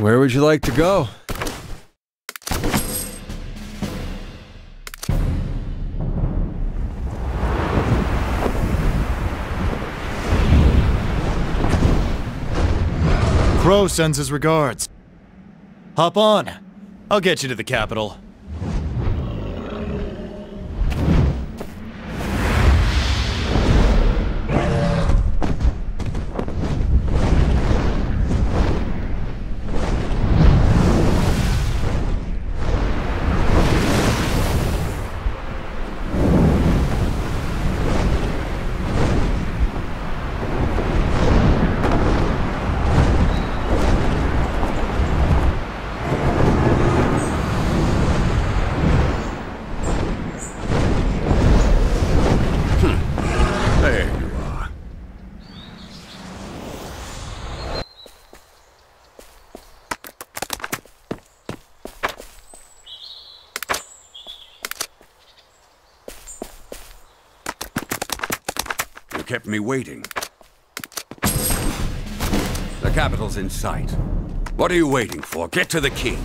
Where would you like to go? Crow sends his regards. Hop on. I'll get you to the capital. Kept me waiting. The capital's in sight. What are you waiting for? Get to the king.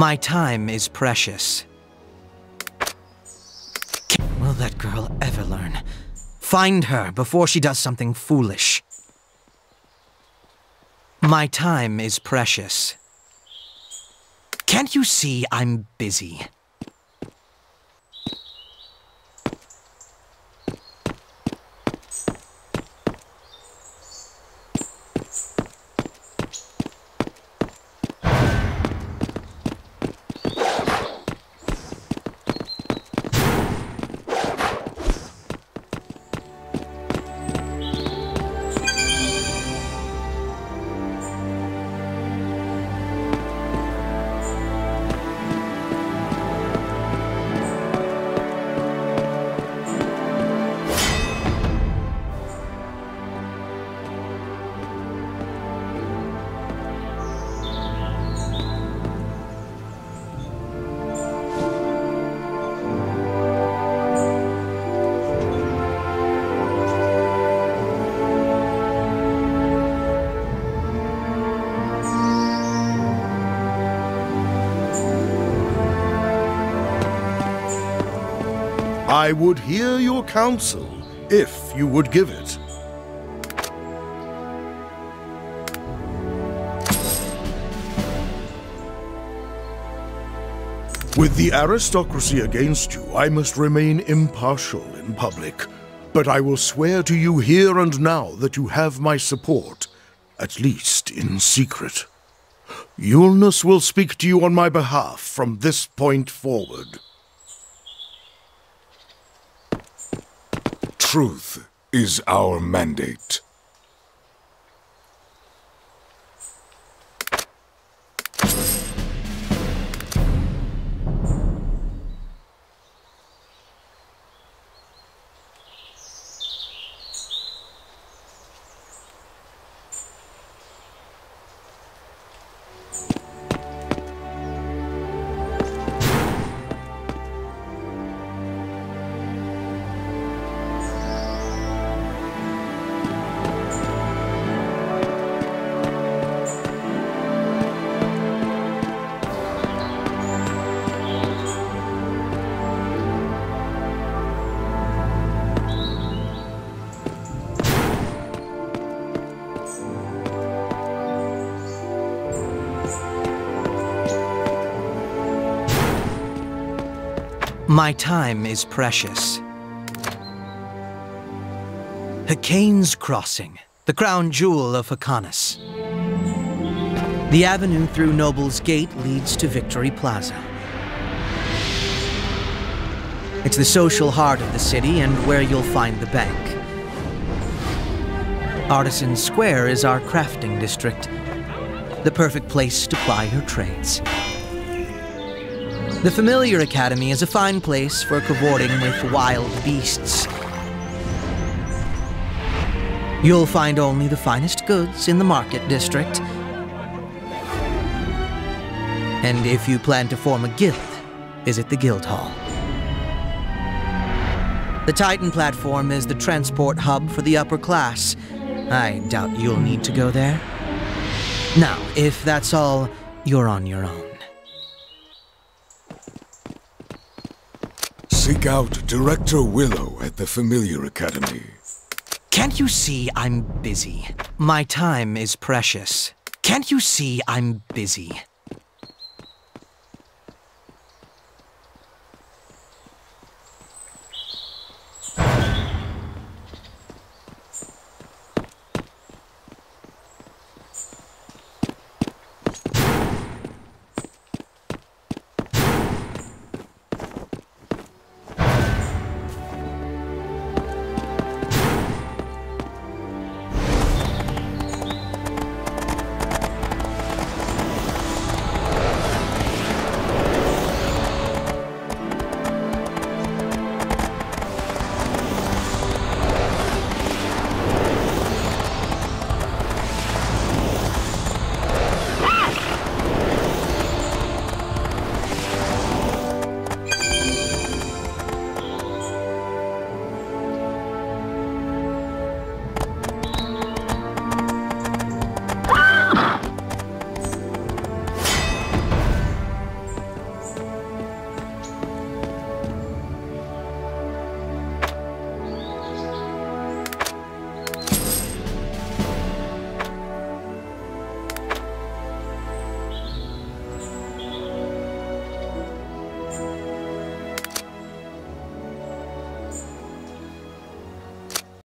My time is precious. Will that girl ever learn? Find her before she does something foolish. My time is precious. Can't you see I'm busy? I would hear your counsel, if you would give it. With the aristocracy against you, I must remain impartial in public. But I will swear to you here and now that you have my support, at least in secret. Yulnus will speak to you on my behalf from this point forward. Truth is our mandate. My time is precious. Hakane's Crossing, the crown jewel of Hakanas. The avenue through Noble's Gate leads to Victory Plaza. It's the social heart of the city and where you'll find the bank. Artisan Square is our crafting district, the perfect place to ply your trades. The Familiar Academy is a fine place for cavorting with wild beasts. You'll find only the finest goods in the market district. And if you plan to form a guild, visit the guild hall. The Titan platform is the transport hub for the upper class. I doubt you'll need to go there. Now, if that's all, you're on your own. Seek out Director Willow at the Familiar Academy. Can't you see I'm busy? My time is precious. Can't you see I'm busy?